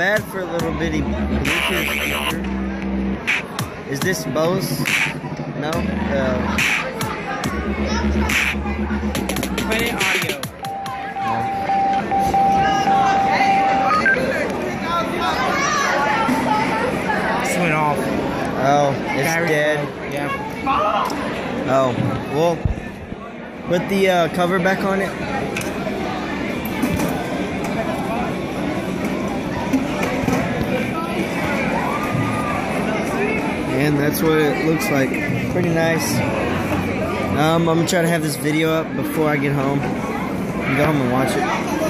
bitty Bluetooth. Is this Bose? No? Uh, Planet Audio. This went off. oh, it's dead. Yeah. Oh, well, put the uh, cover back on it. And that's what it looks like. Pretty nice. Um, I'm gonna try to have this video up before I get home. Go home and watch it.